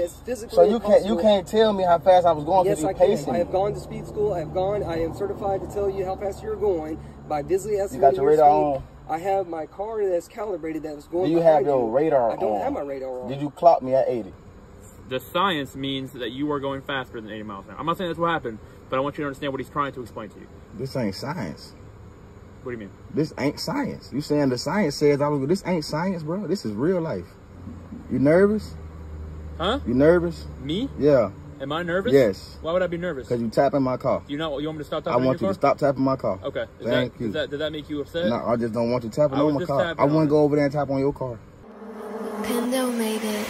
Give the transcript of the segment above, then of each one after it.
that's physically So you can't you can't tell me how fast I was going Yes, because I you can. I have gone to speed school. I have gone. I am certified to tell you how fast you're going by visually estimating You got your radar speed. on? I have my car that's calibrated that was going. Do you have your you. radar I don't on? have my radar on. Did you clock me at 80? The science means that you are going faster than 80 miles an hour. I'm not saying that's what happened, but I want you to understand what he's trying to explain to you. This ain't science. What do you mean? This ain't science. You saying the science says I was this ain't science, bro. This is real life. You nervous? Huh? You nervous? Me? Yeah, Am I nervous? Yes. Why would I be nervous? because you tapping my car. you know what you want me to stop tapping? I talking want you your to stop tapping my car. Okay. Is Thank that, you. Does that, does that make you upset? No, I just don't want you tapping I was on my just car. tapping I on wouldn't go over there and tap on your car. Pendo made it.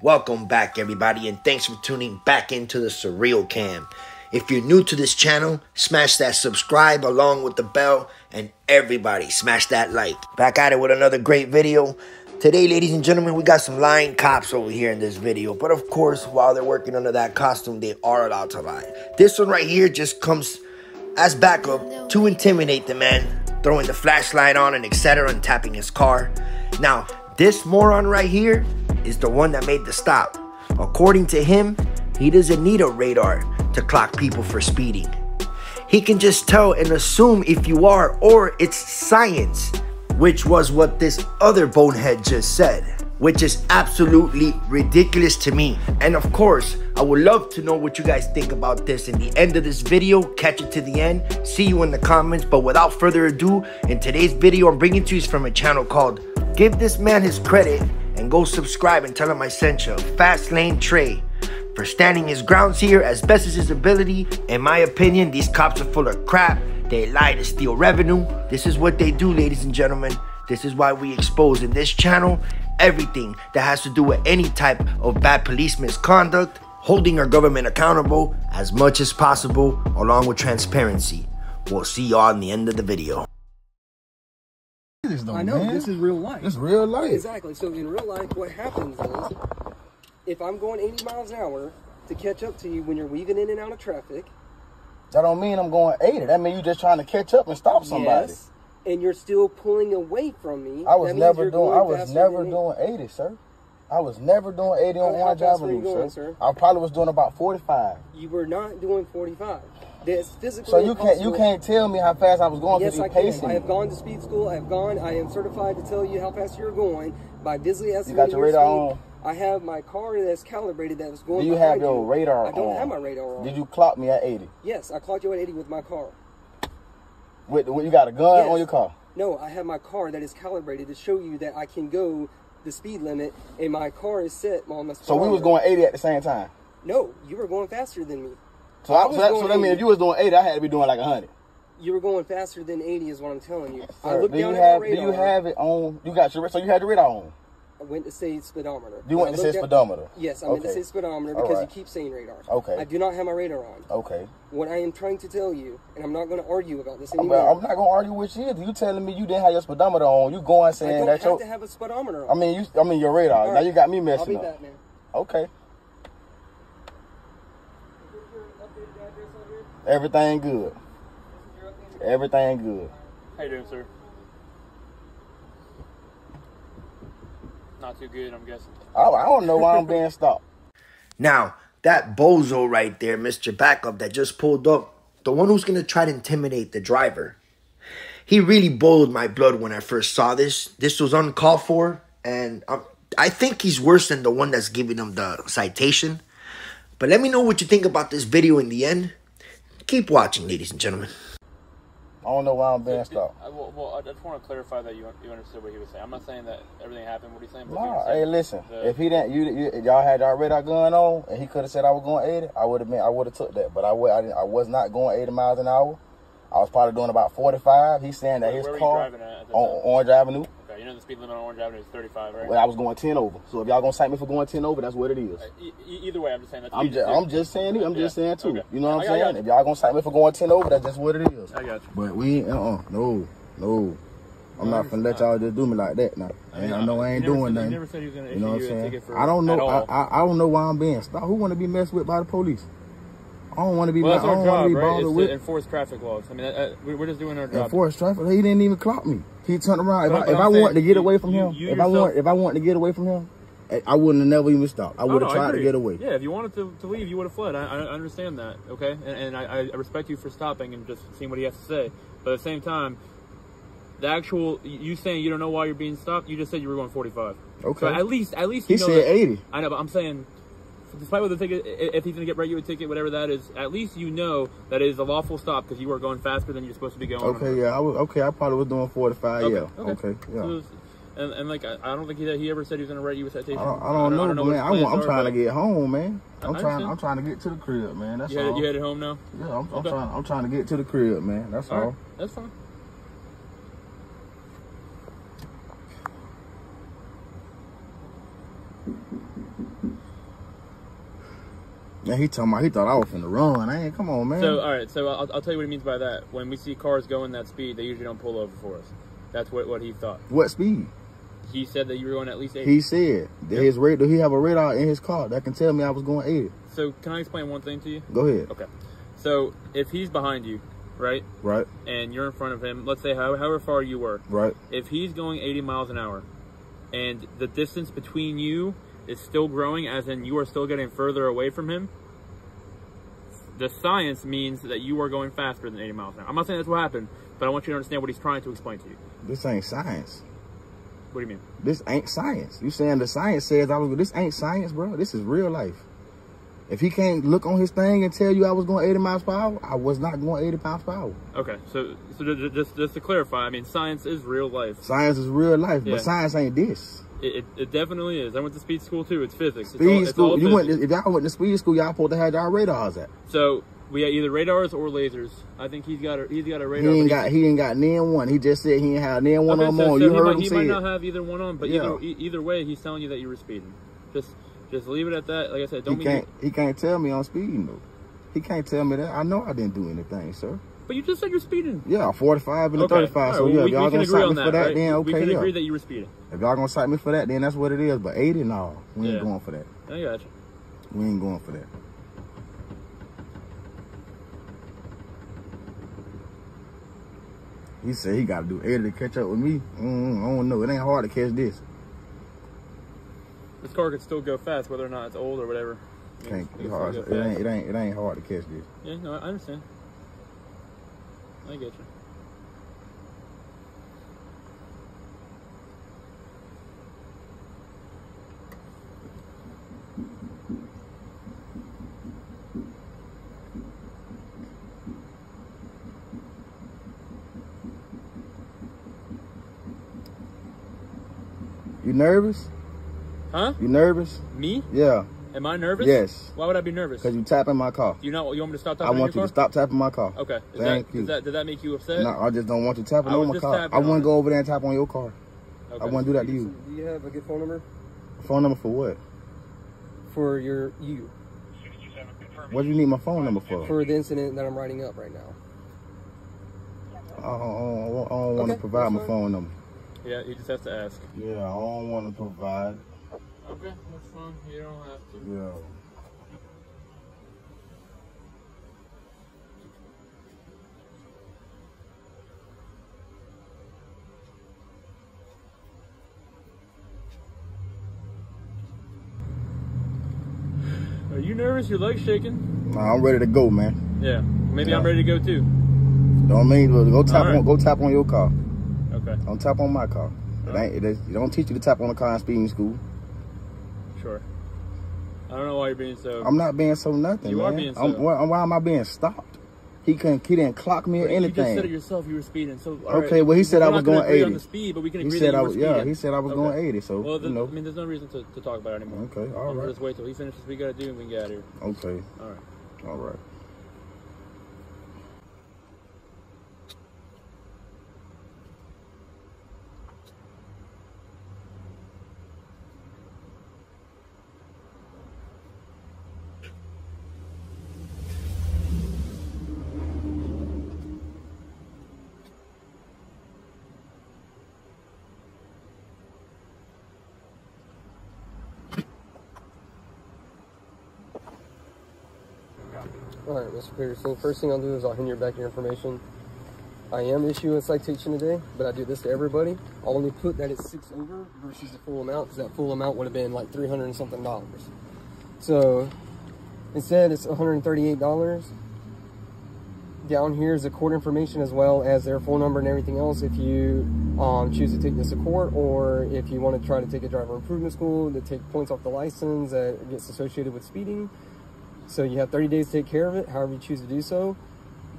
Welcome back, everybody, and thanks for tuning back into the Surreal Cam. If you're new to this channel, smash that subscribe along with the bell, and everybody smash that like. Back at it with another great video. Today, ladies and gentlemen, we got some lying cops over here in this video. But of course, while they're working under that costume, they are allowed to lie. This one right here just comes as backup to intimidate the man, throwing the flashlight on and etc. and tapping his car. Now, this moron right here is the one that made the stop. According to him, he doesn't need a radar to clock people for speeding. He can just tell and assume if you are or it's science, which was what this other bonehead just said, which is absolutely ridiculous to me. And of course, I would love to know what you guys think about this in the end of this video. Catch it to the end. See you in the comments. But without further ado, in today's video, I'm bringing to you from a channel called Give This Man His Credit and go subscribe and tell him I sent you. Fast Lane Trey for standing his grounds here as best as his ability. In my opinion, these cops are full of crap. They lie to steal revenue. This is what they do, ladies and gentlemen. This is why we expose in this channel everything that has to do with any type of bad police misconduct, holding our government accountable as much as possible, along with transparency. We'll see y'all in the end of the video. This though, I know man. this is real life. This is real life. Exactly. So in real life, what happens is, if I'm going 80 miles an hour to catch up to you when you're weaving in and out of traffic, That don't mean I'm going 80. That means you're just trying to catch up and stop somebody. yes, and you're still pulling away from me, I was never you're doing. I was never doing 80, sir. I was never doing 80 on How- how Orange fast were you Avenue, going, sir. sir? I probably was doing about 45. You were not doing 45. That's physically So you can't you can't tell me how fast I was going Yes, because I you can. pacing. I have gone to speed school. I have gone. I am certified to tell you how fast you're going by visually You estimating got your radar speed. on? I have my car that's calibrated that was going. Do you have your you. radar I don't on? have my radar on. Did you clock me at 80? Yes, I clocked you at 80 with my car. With, with you got a gun Yes. on your car? No, I have my car that is calibrated to show you that I can go the speed limit, and my car is set on the. So we was going 80 at the same time. No, you were going faster than me. So, I, I so, was that, going so that means if you was doing 80, I had to be doing like 100. You were going faster than 80, is what I'm telling you. I Sir, looked do you down have at do you have it on? You got your so you had the radar on. I went to say speedometer. You went to say looked at- speedometer? Yes, I meant to say speedometer because right. you keep saying radar. Okay. I do not have my radar on. Okay. What I am trying to tell you, and I'm not going to argue about this anymore. I'm not gonna argue with you. You telling me you didn't have your speedometer on? You going I saying don't that have your to have a speedometer on. I mean you I mean your radar. All now you got me I'll messing be up. back, man. Okay. Everything good. Everything good. How you doing, sir? Not too good, I'm guessing. I, I don't know why I'm being stopped. Now, that bozo right there, Mr. Backup, that just pulled up, the one who's gonna try to intimidate the driver, he really boiled my blood when I first saw this. This was uncalled for, and um, I think he's worse than the one that's giving him the citation. But let me know what you think about this video in the end. Keep watching, ladies and gentlemen. I don't know why I'm being stopped. Well, well, I just want to clarify that you you understood what he was saying. I'm not saying that everything happened what he's saying. But you Nah, understand hey, listen. the- If he didn't, you, you y'all had y'all radar gun on, and he could have said I was going 80. I would have been, I would have took that. But I, I, didn't, I was not going 80 miles an hour. I was probably doing about 45. He's saying that Where- his where car on? Orange Avenue. Okay, you know the speed limit on Orange Avenue is 35, right? Well, I was going 10 over. So if y'all gonna cite me for going 10 over, that's what it is. E- e- either way, I'm just saying that. I'm just, I'm just saying it. I'm just Yeah, saying too. okay. You know what I'm I- I saying? If y'all gonna cite me for going 10 over, that's just what it is. I got you. But we ain't, uh, uh no, no. I'm not gonna let y'all just do me like that now. And I know I ain't doing said- nothing. never said he was gonna You know what I'm issue you a saying? I don't know. I. I, I don't know why I'm being stopped. Who want to be messed with by the police? I don't want to be. Well, that's I our don't want job, be right? bothered Is with. to enforce traffic laws. I mean, uh, uh, we- we're just doing our job. Enforce traffic. He didn't even clock me. He turned around. If But- I, if I wanted to get you- away from you- him, you if I want, if I wanted to get away from him, I- wouldn't have never even stopped. I Oh, would no, have tried to get away. Yeah, if you wanted to, to leave, you would have fled. I, I understand that, okay? And, and I, I respect you for stopping and just seeing what he has to say. But at the same time, the actual you saying you don't know why you're being stopped, you just said you were going 45. Okay. So at least, at least He know said that- 80. I know, but I'm saying, despite what the ticket, if he's gonna get write you a ticket, whatever that is, at least you know that it is a lawful stop because you are going faster than you're supposed to be going. Okay, yeah, I was okay. I probably was doing four forty five. Okay, Yeah, okay, yeah. So it's- and, and like I, I don't think he, he ever said he was gonna write you a citation. I don't, I don't know, what man. his I want, I'm plans are, trying to get home, man. I I'm trying. I'm trying to get to the crib, man. That's You all. you headed home now. Yeah, I'm, I'm trying. I'm trying to get to the crib, man. That's all. All right, that's fine. Man, he told me he thought I was finna run. I ain't. Come on, man. So, all right. So, I'll, I'll tell you what he means by that. When we see cars going that speed, they usually don't pull over for us. That's what, what he thought. what speed? He said that you were going at least 80. He said that his radar. He have a radar in his car that can tell me I was going eighty. so, can I explain one thing to you? Go ahead. Okay. So, if he's behind you, right, Right. and you're in front of him, let's say how, however far you were, Right. if he's going 80 miles an hour, and the distance between you is still growing, as in you are still getting further away from him, the science means that you are going faster than 80 miles an hour. I'm not saying that's what happened, but I want you to understand what he's trying to explain to you. This ain't science. What do you mean? This ain't science. You saying the science says I was. This ain't science, bro. This is real life. If he can't look on his thing and tell you I was going 80 miles per hour, I was not going 80 miles per hour. Okay, so so ju- ju- just just to clarify, I mean science is real life. Science is real life, Yeah. but science ain't this. It, it, it definitely is. I went to speed school too. It's physics. It's Speed all- school. You physics. To, if y'all went to speed school, y'all supposed to have y'all radars at. So we had either radars or lasers. I think he's got a he's got a radar. He ain't got. He ain't got near one. He just said he ain't have near one Okay, on so, on. so You he heard might, him he say might not have either one on, but Yeah. either e- either way, he's telling you that you were speeding. Just just leave it at that. Like I said, don't He mean. can't. He can't tell me I'm speeding though. He can't tell me that. I know I didn't do anything, sir. But you just said you're speeding. Yeah, 45 and the Okay. 35. all right, So well, yeah, we, if y'all gonna cite me that, for that, right? then We can yeah. agree that you were speeding. If y'all gonna cite me for that, then that's what it is. But 80, no, we ain't Yeah. going for that. I got you. We ain't going for that. He said he got to do 80 to catch up with me. Mm, I don't know. It ain't hard to catch this. This car could still go fast, whether or not it's old or whatever. It it, hard, it, ain't, it, ain't, it ain't hard to catch this. Yeah, no, I understand. I get you. You nervous? Huh? You nervous? Me? Yeah. Am I nervous? Yes. Why would I be nervous? Because you tapping my car. you know you want me to stop tapping? I tapping want you your to stop tapping my car. Okay. Is Thank that, you. Does that, does that make you upset? No, I just don't want you tapping I on my car. I on wouldn't go over there and tap on your car. I Okay. wouldn't do that to you. Do you have a good phone number Phone number for what? for your you What do you need my phone number for? for the incident that I'm writing up right now? I don't, I don't, I don't want to provide my fine. phone number. Yeah, he just has to ask. Yeah, I don't want to provide. Okay, that's fine. You don't have to. Yeah. Are you nervous? Your leg's shaking? Nah, I'm ready to go, man. Yeah. Maybe Yeah. I'm ready to go too. Don't mean to go tap All right. on go tap on your car. Okay, Don't tap on my car. It ain't. It is, you don't teach you to tap on a car in speeding school. Sure. I don't know why you're being so. I'm not being so nothing. You man. are being so. why, why am I being stopped? He couldn't. He didn't clock me or But You just said it anything. yourself. You were speeding. So Okay, right, well, he said we're I was going agree on 80. the speed, but we can He said that I was. Yeah, he said I was Okay. going 80. So Well, then, you know. I mean, there's no reason to, to talk about it anymore. Okay, All right. Just wait till he finishes we gotta do and we can get out of here. Okay, All right. all right. All right, Mr. Peterson, first thing I'll do is I'll hand you back your information. I am issuing a citation today, but I do this to everybody. I'll only put that it's six over versus the full amount, because that full amount would have been like 300 and something dollars. So instead it's $138. Down here is the court information as well as their phone number and everything else if you um, choose to take this to court or if you want to try to take a driver improvement school to take points off the license that gets associated with speeding so you have 30 days to take care of it, however you choose to do so.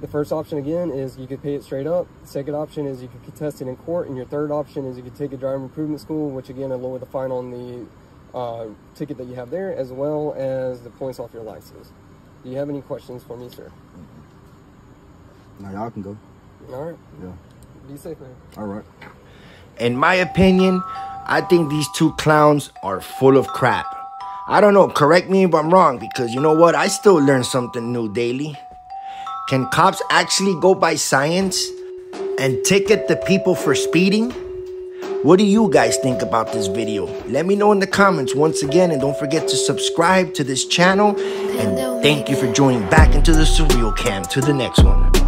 The first option again is you could pay it straight up. The second option is you could contest it in court, and your third option is you could take a driver improvement school, which again will lower the fine on the uh, ticket that you have there, as well as the points off your license. Do you have any questions for me, sir? Now y'all can go. All right. Yeah. Be safe, man. All right. In my opinion, I think these two clowns are full of crap. I don't know, correct me if I'm wrong, because you know what? I still learn something new daily. Can cops actually go by science and ticket the people for speeding? What do you guys think about this video? Let me know in the comments once again, and don't forget to subscribe to this channel. And thank you for joining back into the Surreal Cam. To the next one.